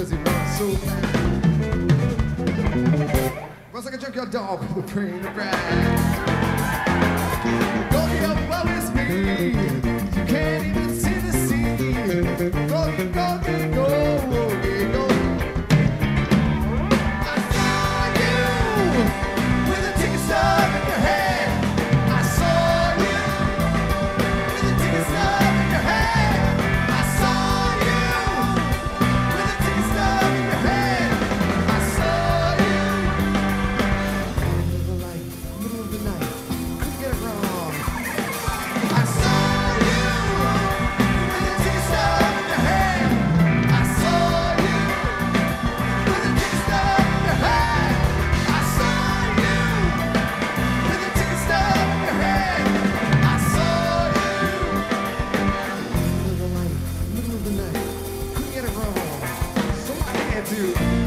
meus irmãos. Sul. Once I can jump your dog with a brain of attitude.